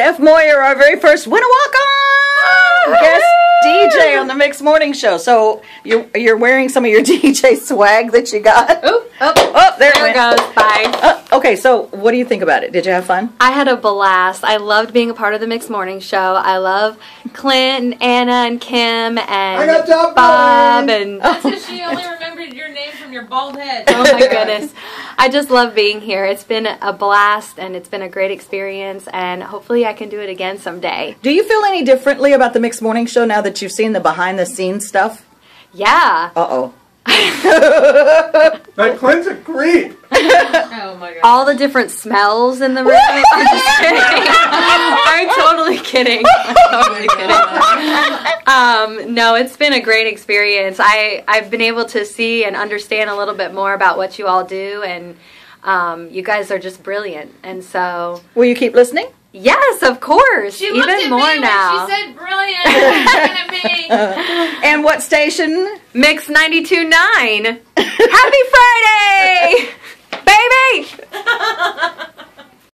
Steph Moyer, our very first Win a Walk On guest DJ on the Mix Morning Show. So you're you're wearing some of your DJ swag that you got. Oh, oh, Oh, there, there it it went. goes. Bye. Uh, okay, so what do you think about it? Did you have fun? I had a blast. I loved being a part of the Mix Morning Show. I love Clint and Anna and Kim and got Bob and That's if she only remembered from your bald head. oh my goodness. I just love being here. It's been a blast and it's been a great experience and hopefully I can do it again someday. Do you feel any differently about the Mix Morning Show now that you've seen the behind the scenes stuff? Yeah. Uh oh. That Clint's a creep. Oh my god. All the different smells in the room. I'm just kidding. I'm totally kidding. I'm totally kidding. Um, no, it's been a great experience. I, I've been able to see and understand a little bit more about what you all do, and um, you guys are just brilliant. And so, Will you keep listening? yes, of course, She looked even at more me now. when she said brilliant. at me. And what station? Mix 92.9. Happy Friday!